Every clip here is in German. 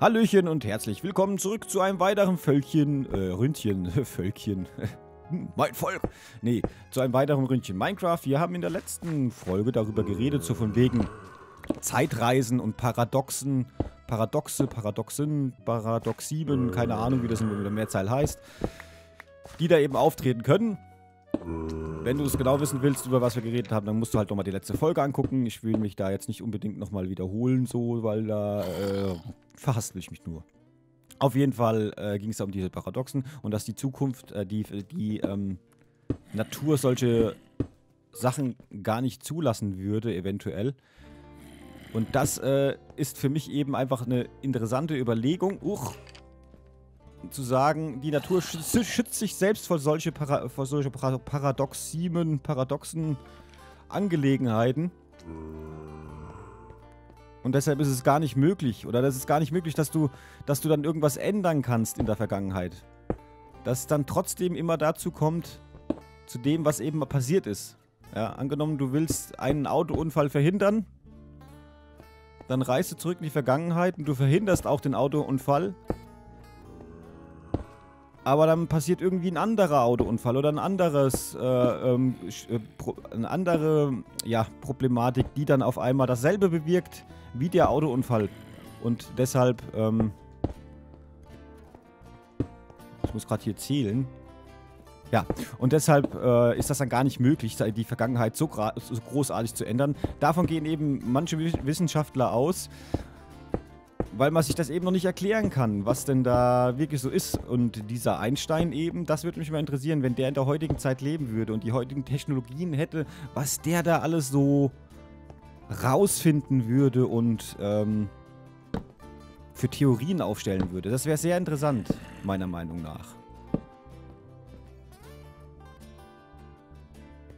Hallöchen und herzlich willkommen zurück zu einem weiteren Völkchen, äh, Ründchen, Völkchen, mein Volk. Nee, zu einem weiteren Ründchen Minecraft. Wir haben in der letzten Folge darüber geredet, so von wegen Zeitreisen und Paradoxen, Paradoxe, Paradoxen, Paradoximen, keine Ahnung, wie das in der Mehrzahl heißt, die da eben auftreten können. Wenn du es genau wissen willst, über was wir geredet haben, dann musst du halt nochmal die letzte Folge angucken. Ich will mich da jetzt nicht unbedingt nochmal wiederholen, so, weil da äh, verhaspel ich mich nur. Auf jeden Fall äh, ging es da um diese Paradoxen und dass die Zukunft, äh, die, die ähm, Natur solche Sachen gar nicht zulassen würde, eventuell. Und das äh, ist für mich eben einfach eine interessante Überlegung. Uch, zu sagen, die Natur schützt sich selbst vor solche, Para vor solche Para paradoximen, paradoxen Angelegenheiten. Und deshalb ist es gar nicht möglich, oder das ist gar nicht möglich, dass du, dass du dann irgendwas ändern kannst in der Vergangenheit. Dass es dann trotzdem immer dazu kommt, zu dem, was eben passiert ist. Ja, angenommen, du willst einen Autounfall verhindern, dann reist du zurück in die Vergangenheit und du verhinderst auch den Autounfall aber dann passiert irgendwie ein anderer Autounfall oder ein anderes, äh, ähm, äh, eine andere ja, Problematik, die dann auf einmal dasselbe bewirkt wie der Autounfall. Und deshalb, ähm, ich muss gerade hier zählen. Ja, und deshalb äh, ist das dann gar nicht möglich, die Vergangenheit so, so großartig zu ändern. Davon gehen eben manche Wissenschaftler aus weil man sich das eben noch nicht erklären kann, was denn da wirklich so ist. Und dieser Einstein eben, das würde mich mal interessieren, wenn der in der heutigen Zeit leben würde und die heutigen Technologien hätte, was der da alles so rausfinden würde und ähm, für Theorien aufstellen würde. Das wäre sehr interessant, meiner Meinung nach.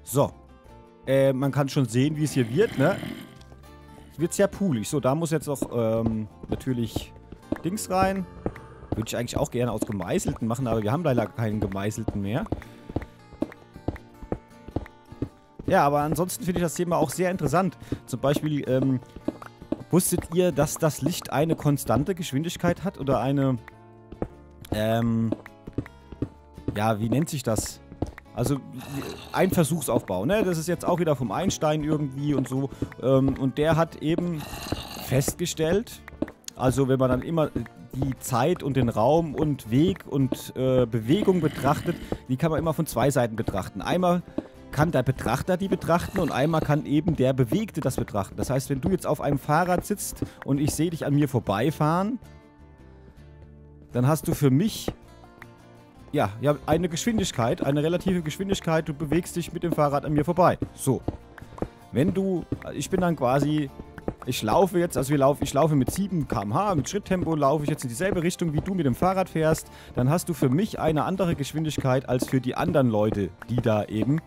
So. Äh, man kann schon sehen, wie es hier wird, ne? Wird sehr poolig. So, da muss jetzt auch ähm, natürlich Dings rein. Würde ich eigentlich auch gerne aus gemeißelten machen, aber wir haben leider keinen gemeißelten mehr. Ja, aber ansonsten finde ich das Thema auch sehr interessant. Zum Beispiel, ähm, wusstet ihr, dass das Licht eine konstante Geschwindigkeit hat oder eine, ähm, ja, wie nennt sich das? Also ein Versuchsaufbau, ne? Das ist jetzt auch wieder vom Einstein irgendwie und so. Ähm, und der hat eben festgestellt, also wenn man dann immer die Zeit und den Raum und Weg und äh, Bewegung betrachtet, die kann man immer von zwei Seiten betrachten. Einmal kann der Betrachter die betrachten und einmal kann eben der Bewegte das betrachten. Das heißt, wenn du jetzt auf einem Fahrrad sitzt und ich sehe dich an mir vorbeifahren, dann hast du für mich ja, ja, eine Geschwindigkeit, eine relative Geschwindigkeit. Du bewegst dich mit dem Fahrrad an mir vorbei. So. Wenn du, ich bin dann quasi, ich laufe jetzt, also wir laufen, ich laufe mit 7 km/h, mit Schritttempo laufe ich jetzt in dieselbe Richtung, wie du mit dem Fahrrad fährst, dann hast du für mich eine andere Geschwindigkeit als für die anderen Leute, die da eben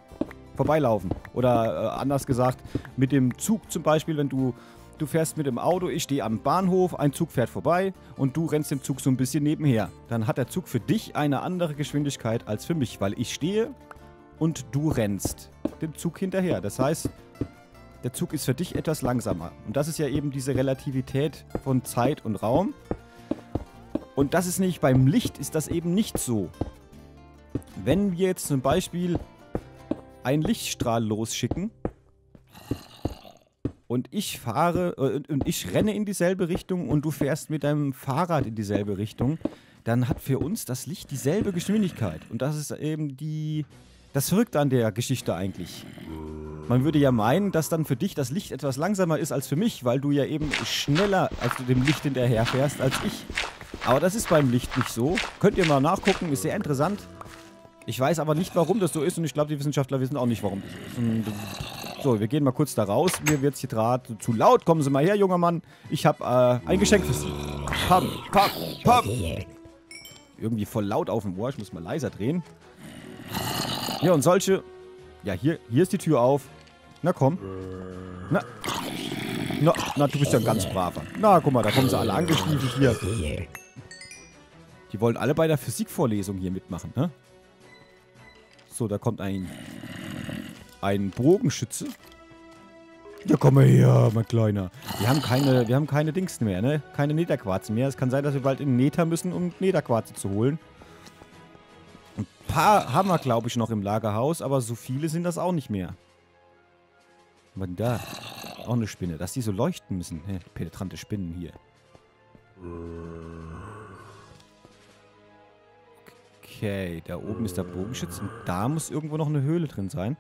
vorbeilaufen. Oder äh, anders gesagt, mit dem Zug zum Beispiel, wenn du Du fährst mit dem Auto, ich stehe am Bahnhof, ein Zug fährt vorbei und du rennst dem Zug so ein bisschen nebenher. Dann hat der Zug für dich eine andere Geschwindigkeit als für mich, weil ich stehe und du rennst dem Zug hinterher. Das heißt, der Zug ist für dich etwas langsamer. Und das ist ja eben diese Relativität von Zeit und Raum. Und das ist nicht, beim Licht ist das eben nicht so. Wenn wir jetzt zum Beispiel einen Lichtstrahl losschicken, und ich fahre äh, und ich renne in dieselbe Richtung und du fährst mit deinem Fahrrad in dieselbe Richtung, dann hat für uns das Licht dieselbe Geschwindigkeit. Und das ist eben die, das Verrückte an der Geschichte eigentlich. Man würde ja meinen, dass dann für dich das Licht etwas langsamer ist als für mich, weil du ja eben schneller als du dem Licht hinterher fährst als ich. Aber das ist beim Licht nicht so. Könnt ihr mal nachgucken, ist sehr interessant. Ich weiß aber nicht, warum das so ist und ich glaube, die Wissenschaftler wissen auch nicht, warum das so ist. So, wir gehen mal kurz da raus. Mir wird es hier gerade zu laut. Kommen Sie mal her, junger Mann. Ich habe äh, ein Geschenk für Sie. Pam, pam, pam. Irgendwie voll laut auf dem Ohr. Ich muss mal leiser drehen. Ja, und solche... Ja, hier, hier ist die Tür auf. Na komm. Na, na, na, du bist ja ein ganz braver. Na, guck mal, da kommen sie alle angestiefelt hier. Die wollen alle bei der Physikvorlesung hier mitmachen, ne? So, da kommt ein ein Bogenschütze. Ja, komm mal her, mein Kleiner. Wir haben keine, wir haben keine Dings mehr, ne? Keine Netherquarze mehr. Es kann sein, dass wir bald in Nether müssen, um Netherquarze zu holen. Ein paar haben wir, glaube ich, noch im Lagerhaus, aber so viele sind das auch nicht mehr. Denn da? Auch eine Spinne. Dass die so leuchten müssen. Hä? Penetrante Spinnen hier. Okay, da oben ist der Bogenschütz und da muss irgendwo noch eine Höhle drin sein.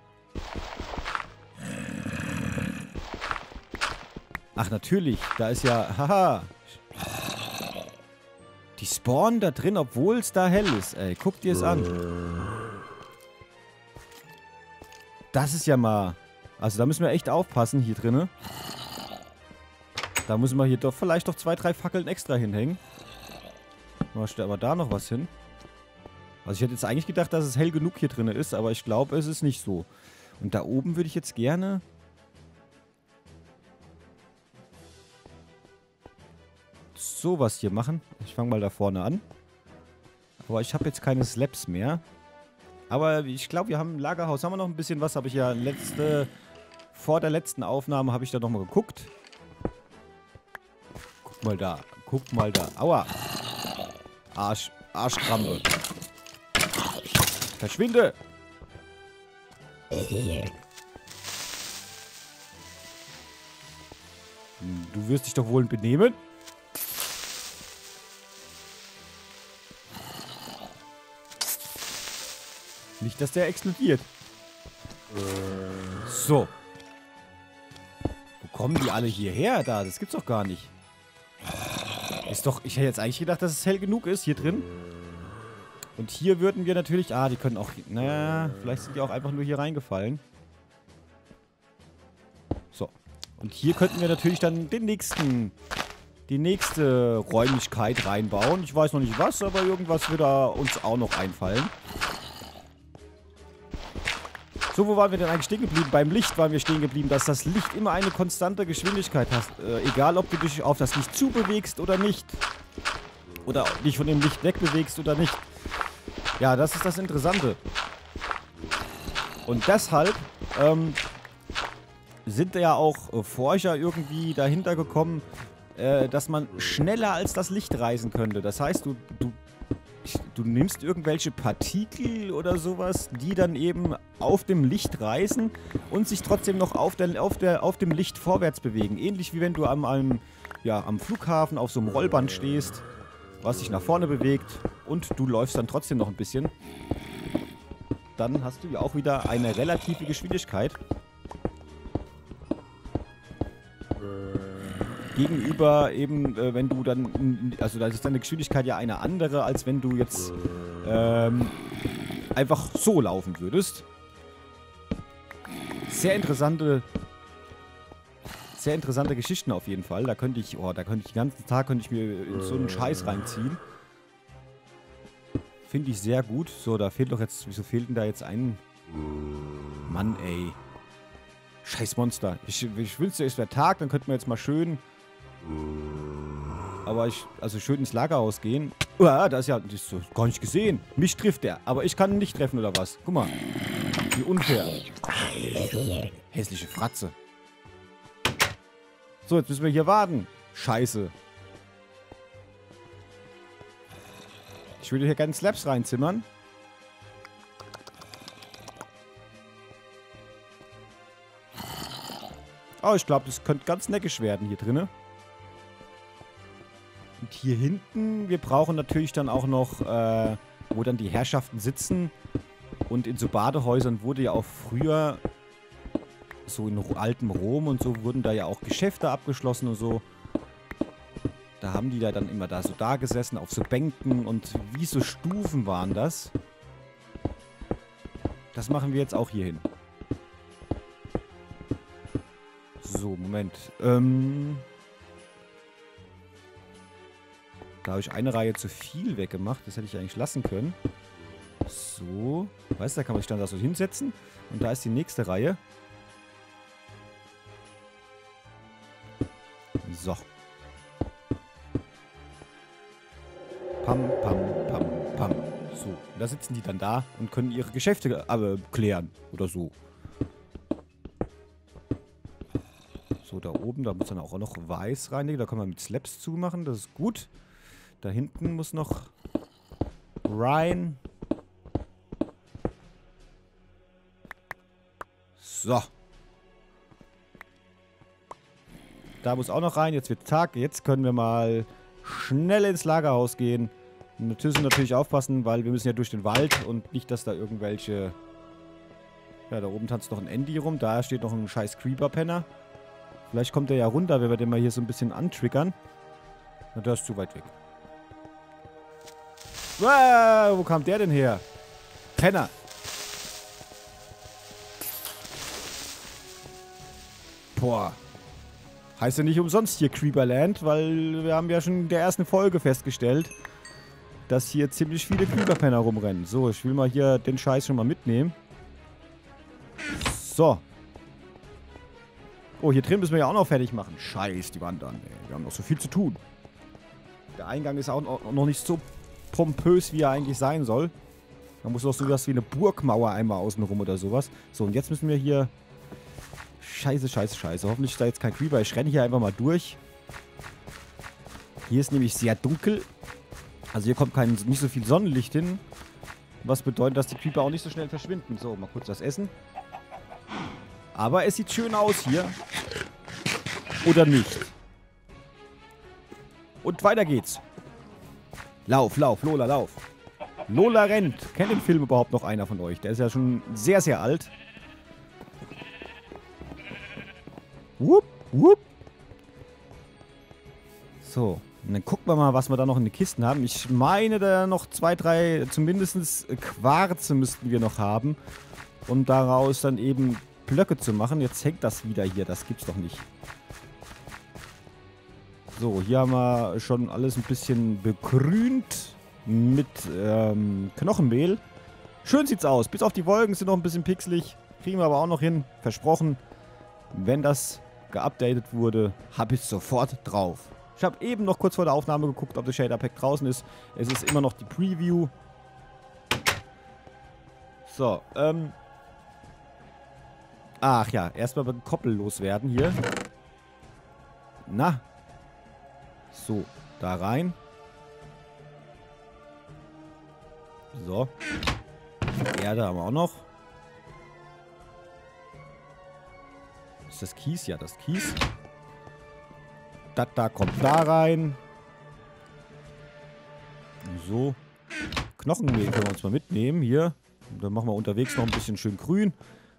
Ach, natürlich. Da ist ja... Haha. Die spawnen da drin, obwohl es da hell ist. Ey, guck dir es an. Das ist ja mal... Also da müssen wir echt aufpassen hier drinnen. Da müssen wir hier doch vielleicht doch zwei, drei Fackeln extra hinhängen. Mal stellen wir da noch was hin. Also ich hätte jetzt eigentlich gedacht, dass es hell genug hier drin ist, aber ich glaube, es ist nicht so. Und da oben würde ich jetzt gerne... sowas hier machen. Ich fange mal da vorne an. Aber ich habe jetzt keine Slabs mehr. Aber ich glaube, wir haben im Lagerhaus haben wir noch ein bisschen was. Habe ich ja letzte... Vor der letzten Aufnahme habe ich da nochmal geguckt. Guck mal da. Guck mal da. Aua. Arsch. Arschkrampe. Verschwinde! Du wirst dich doch wohl benehmen? Nicht, dass der explodiert. So. Wo kommen die alle hierher da? Das gibt's doch gar nicht. Ist doch... Ich hätte jetzt eigentlich gedacht, dass es hell genug ist hier drin. Und hier würden wir natürlich... Ah, die können auch... Naja, vielleicht sind die auch einfach nur hier reingefallen. So. Und hier könnten wir natürlich dann den nächsten... Die nächste Räumlichkeit reinbauen. Ich weiß noch nicht was, aber irgendwas wird da uns auch noch einfallen. So, wo waren wir denn eigentlich stehen geblieben? Beim Licht waren wir stehen geblieben, dass das Licht immer eine konstante Geschwindigkeit hat. Äh, egal, ob du dich auf das Licht zubewegst oder nicht. Oder dich von dem Licht wegbewegst oder nicht. Ja, das ist das Interessante. Und deshalb ähm, sind ja auch äh, Forscher irgendwie dahinter gekommen, äh, dass man schneller als das Licht reisen könnte. Das heißt, du, du du nimmst irgendwelche Partikel oder sowas, die dann eben auf dem Licht reisen und sich trotzdem noch auf, der, auf, der, auf dem Licht vorwärts bewegen. Ähnlich wie wenn du am, am, ja, am Flughafen auf so einem Rollband stehst, was sich nach vorne bewegt und du läufst dann trotzdem noch ein bisschen. Dann hast du ja auch wieder eine relative Geschwindigkeit. gegenüber eben, äh, wenn du dann, also da ist deine Geschwindigkeit ja eine andere, als wenn du jetzt ähm, einfach so laufen würdest. Sehr interessante, sehr interessante Geschichten auf jeden Fall. Da könnte ich, oh, da könnte ich den ganzen Tag könnte ich mir so einen Scheiß reinziehen. Finde ich sehr gut. So, da fehlt doch jetzt, wieso fehlt denn da jetzt ein... Mann, ey. Scheiß Monster. Ich, ich wünschte, es wäre Tag, dann könnten wir jetzt mal schön aber ich, also schön ins Lagerhaus gehen. Uah, da ist ja, das ist so, gar nicht gesehen. Mich trifft der, aber ich kann ihn nicht treffen oder was? Guck mal. Wie unfair. Hässliche Fratze. So, jetzt müssen wir hier warten. Scheiße. Ich würde hier gerne Slaps reinzimmern. Oh, ich glaube, das könnte ganz neckisch werden hier drinnen. Und hier hinten, wir brauchen natürlich dann auch noch, äh, wo dann die Herrschaften sitzen. Und in so Badehäusern wurde ja auch früher, so in altem Rom und so, wurden da ja auch Geschäfte abgeschlossen und so. Da haben die da dann immer da so da gesessen, auf so Bänken und wie so Stufen waren das. Das machen wir jetzt auch hier hin. So, Moment. Ähm... Da habe ich eine Reihe zu viel weggemacht. Das hätte ich eigentlich lassen können. So. Weißt du, da kann man sich dann da so hinsetzen. Und da ist die nächste Reihe. So. Pam, pam, pam, pam. So. Und da sitzen die dann da und können ihre Geschäfte äh, klären. Oder so. da oben, da muss dann auch noch weiß reinigen. Da kann man mit Slaps zumachen, das ist gut. Da hinten muss noch rein. So. Da muss auch noch rein. Jetzt wird Tag. Jetzt können wir mal schnell ins Lagerhaus gehen. Müssen natürlich aufpassen, weil wir müssen ja durch den Wald und nicht, dass da irgendwelche... Ja, da oben tanzt noch ein Andy rum. Da steht noch ein scheiß Creeper-Penner. Vielleicht kommt er ja runter, wenn wir den mal hier so ein bisschen antriggern. Na, der ist zu weit weg. Wow, wo kam der denn her? Penner. Boah. Heißt ja nicht umsonst hier Creeperland, weil wir haben ja schon in der ersten Folge festgestellt, dass hier ziemlich viele Creeperpenner rumrennen. So, ich will mal hier den Scheiß schon mal mitnehmen. So. Oh, hier drin müssen wir ja auch noch fertig machen. Scheiß die Wand an, ey. Wir haben noch so viel zu tun. Der Eingang ist auch noch nicht so pompös, wie er eigentlich sein soll. Da muss doch sowas wie eine Burgmauer einmal außenrum oder sowas. So, und jetzt müssen wir hier Scheiße, scheiße, scheiße. Hoffentlich ist da jetzt kein Creeper. Ich renne hier einfach mal durch. Hier ist nämlich sehr dunkel. Also hier kommt kein, nicht so viel Sonnenlicht hin. Was bedeutet, dass die Creeper auch nicht so schnell verschwinden. So, mal kurz das essen. Aber es sieht schön aus hier. Oder nicht. Und weiter geht's. Lauf, lauf, Lola, lauf. Lola rennt. Kennt den Film überhaupt noch einer von euch? Der ist ja schon sehr, sehr alt. Wupp, wupp. So, dann gucken wir mal, was wir da noch in den Kisten haben. Ich meine, da noch zwei, drei, zumindest Quarze müssten wir noch haben, um daraus dann eben Blöcke zu machen. Jetzt hängt das wieder hier, das gibt's doch nicht. So, hier haben wir schon alles ein bisschen begrünt mit ähm, Knochenmehl. Schön sieht's aus. Bis auf die Wolken sind noch ein bisschen pixelig. Kriegen wir aber auch noch hin. Versprochen. Wenn das geupdatet wurde, habe ich sofort drauf. Ich habe eben noch kurz vor der Aufnahme geguckt, ob das Shader Pack draußen ist. Es ist immer noch die Preview. So, ähm. Ach ja, erstmal beim Koppel loswerden hier. Na. So, da rein. So. Erde haben wir auch noch. Ist das Kies? Ja, das Kies. Das da kommt da rein. So. Knochenmehl können wir uns mal mitnehmen. Hier. Und dann machen wir unterwegs noch ein bisschen schön grün.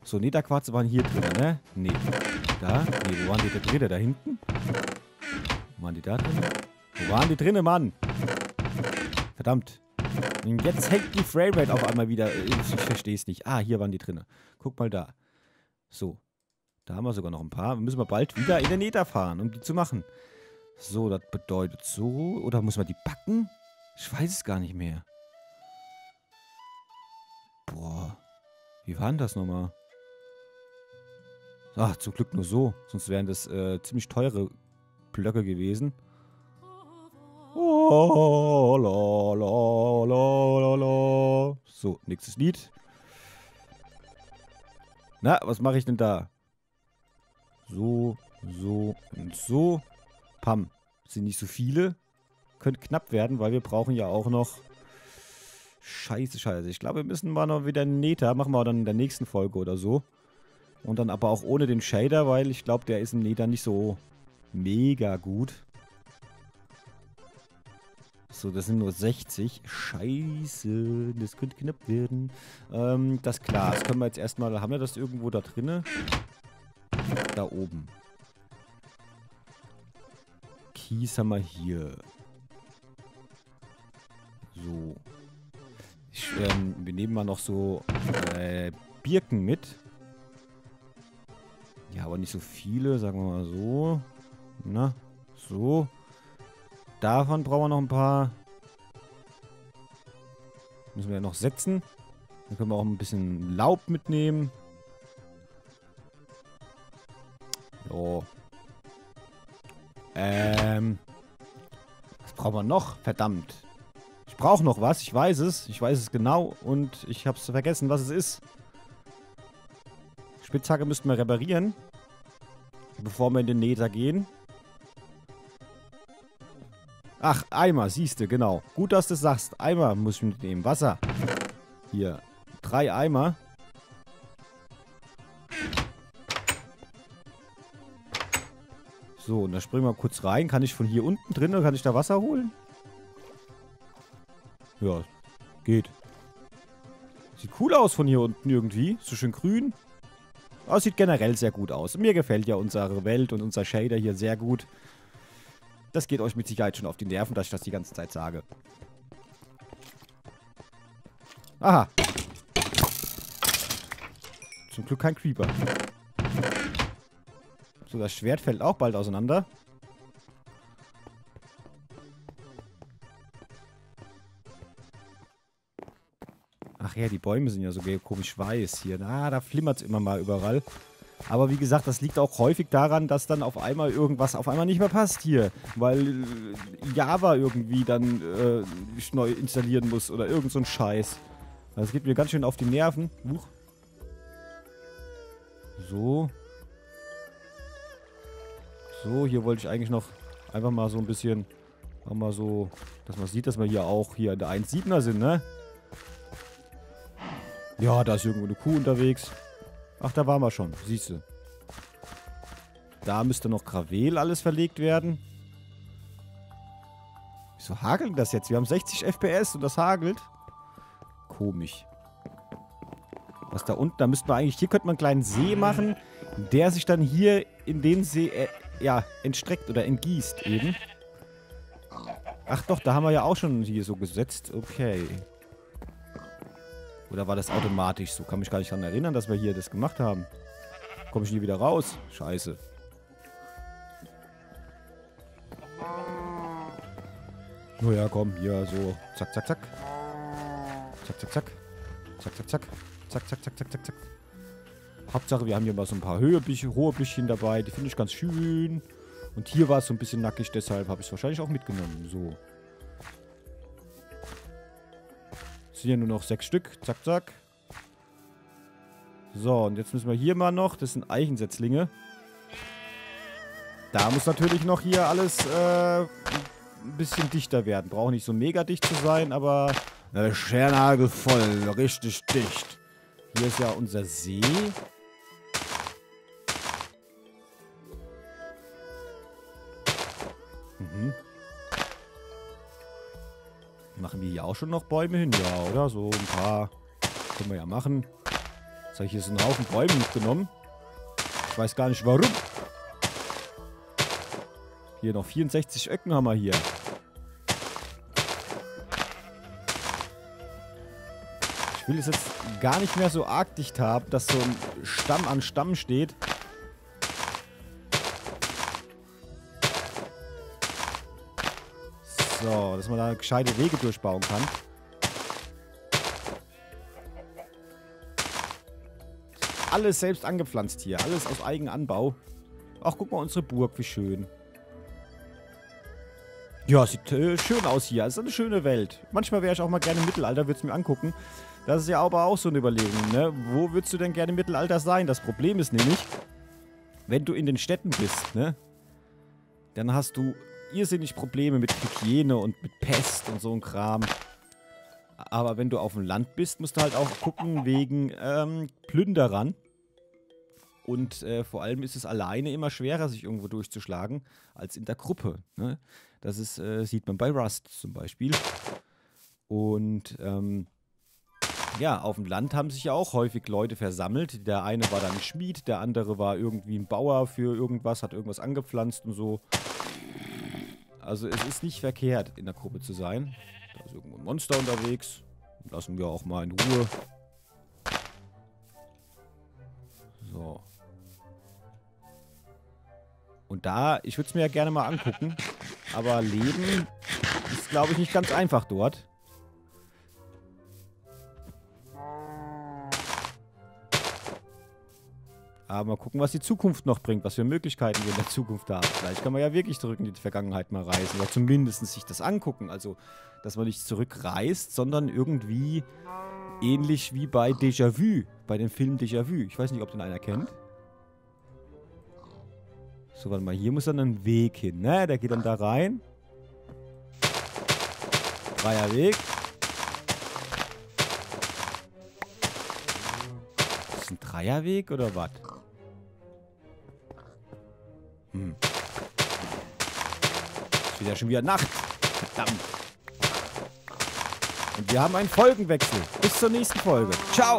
So, Netherquarze waren hier drin, ne? Nee. Da? Nee, wo waren die drin? Da hinten? Wo waren die da drin? Wo waren die drinnen, Mann? Verdammt. Und jetzt hängt die Framerate auf einmal wieder. Ich, verstehe es nicht. Ah, hier waren die drinnen. Guck mal da. So. Da haben wir sogar noch ein paar. Müssen wir bald wieder in den Nether fahren, um die zu machen. So, das bedeutet so. Oder muss man die backen? Ich weiß es gar nicht mehr. Boah. Wie war denn das nochmal? Ach, zum Glück nur so. Sonst wären das äh, ziemlich teure Blöcke gewesen. Oh, la, la, la. So, nächstes Lied. Na, was mache ich denn da? So, so und so. Pam. Sind nicht so viele. Könnte knapp werden, weil wir brauchen ja auch noch... Scheiße, scheiße. Ich glaube, wir müssen mal noch wieder einen Nether. Machen wir dann in der nächsten Folge oder so. Und dann aber auch ohne den Shader, weil ich glaube, der ist im Nether nicht so mega gut. So, das sind nur 60. Scheiße, das könnte knapp werden. Ähm, das Glas können wir jetzt erstmal... Haben wir das irgendwo da drinne? Da oben. Kies haben wir hier. So. Ich, ähm, wir nehmen mal noch so äh, Birken mit. Ja, aber nicht so viele, sagen wir mal so. Na, so. Davon brauchen wir noch ein paar. Müssen wir noch setzen. Dann können wir auch ein bisschen Laub mitnehmen. Jo. Ähm. Was brauchen wir noch? Verdammt. Ich brauche noch was. Ich weiß es. Ich weiß es genau. Und ich habe es vergessen, was es ist. Spitzhacke müssten wir reparieren. bevor wir in den Nether gehen. Ach, Eimer, siehste, genau. Gut, dass du sagst. Eimer muss ich mitnehmen. Wasser. Hier. Drei Eimer. So, und da springen wir kurz rein. Kann ich von hier unten drin oder kann ich da Wasser holen? Ja, geht. Sieht cool aus von hier unten irgendwie. So schön grün. Aber sieht generell sehr gut aus. Mir gefällt ja unsere Welt und unser Shader hier sehr gut. Das geht euch mit Sicherheit schon auf die Nerven, dass ich das die ganze Zeit sage. Aha. Zum Glück kein Creeper. So, das Schwert fällt auch bald auseinander. Ach ja, die Bäume sind ja so komisch weiß hier. Na, da flimmert es immer mal überall. Aber wie gesagt, das liegt auch häufig daran, dass dann auf einmal irgendwas auf einmal nicht mehr passt hier. Weil äh, Java irgendwie dann äh, neu installieren muss oder irgend so ein Scheiß. Das geht mir ganz schön auf die Nerven. Huch. So. So, hier wollte ich eigentlich noch einfach mal so ein bisschen, mal so, dass man sieht, dass wir hier auch hier in der 1.7er sind, ne? Ja, da ist irgendwo eine Kuh unterwegs. Ach, da waren wir schon. Siehst du. Da müsste noch Gravel alles verlegt werden. Wieso hagelt das jetzt? Wir haben 60 FPS und das hagelt. Komisch. Was da unten, da müsste man eigentlich, hier könnte man einen kleinen See machen, der sich dann hier in den See, äh, ja, entstreckt oder entgießt eben. Ach doch, da haben wir ja auch schon hier so gesetzt. Okay. Oder war das automatisch so? Kann mich gar nicht daran erinnern, dass wir hier das gemacht haben. Komme ich nie wieder raus? Scheiße. Oh ja, komm, hier so. Zack, zack, zack. Zack, zack, zack. Zack, zack, zack. Zack, zack, zack, zack, zack, zack. Hauptsache, wir haben hier mal so ein paar hohe Büschchen dabei. Die finde ich ganz schön. Und hier war es so ein bisschen nackig, deshalb habe ich es wahrscheinlich auch mitgenommen. So. sind ja nur noch sechs Stück. Zack, zack. So, und jetzt müssen wir hier mal noch. Das sind Eichensetzlinge. Da muss natürlich noch hier alles äh, ein bisschen dichter werden. Braucht nicht so mega dicht zu sein, aber äh, schernagelvoll. Richtig dicht. Hier ist ja unser See. Mhm. Machen wir hier auch schon noch Bäume hin? Ja, oder? So ein paar können wir ja machen. Jetzt habe ich hier so einen Haufen Bäume mitgenommen. Ich weiß gar nicht warum. Hier noch 64 Öcken haben wir hier. Ich will es jetzt gar nicht mehr so arg dicht haben, dass so ein Stamm an Stamm steht. So, dass man da gescheite Wege durchbauen kann. Alles selbst angepflanzt hier. Alles aus Eigenanbau. Ach, guck mal, unsere Burg, wie schön. Ja, sieht äh, schön aus hier. Es ist eine schöne Welt. Manchmal wäre ich auch mal gerne im Mittelalter, würde es mir angucken. Das ist ja aber auch so eine Überlegung, ne? Wo würdest du denn gerne im Mittelalter sein? Das Problem ist nämlich, wenn du in den Städten bist, ne? Dann hast du irrsinnig Probleme mit Hygiene und mit Pest und so ein Kram. Aber wenn du auf dem Land bist, musst du halt auch gucken wegen ähm, Plünderern. Und äh, vor allem ist es alleine immer schwerer, sich irgendwo durchzuschlagen, als in der Gruppe. Ne? Das ist, äh, sieht man bei Rust zum Beispiel. Und ähm, ja, auf dem Land haben sich ja auch häufig Leute versammelt. Der eine war dann Schmied, der andere war irgendwie ein Bauer für irgendwas, hat irgendwas angepflanzt und so. Also es ist nicht verkehrt, in der Gruppe zu sein. Da ist irgendwo ein Monster unterwegs. Lassen wir auch mal in Ruhe. So. Und da, ich würde es mir ja gerne mal angucken. Aber Leben ist, glaube ich, nicht ganz einfach dort. Aber mal gucken, was die Zukunft noch bringt, was für Möglichkeiten wir in der Zukunft haben. Vielleicht kann man ja wirklich zurück in die Vergangenheit mal reisen oder zumindest sich das angucken. Also, dass man nicht zurückreist, sondern irgendwie ähnlich wie bei Déjà-vu, bei dem Film Déjà-vu. Ich weiß nicht, ob den einer kennt. So, warte mal. Hier muss dann ein Weg hin, ne? Der geht dann da rein. Freier Weg. Ist ein Dreierweg oder was? Hm. Ist wieder schon wieder Nacht. Verdammt. Und wir haben einen Folgenwechsel. Bis zur nächsten Folge. Ciao.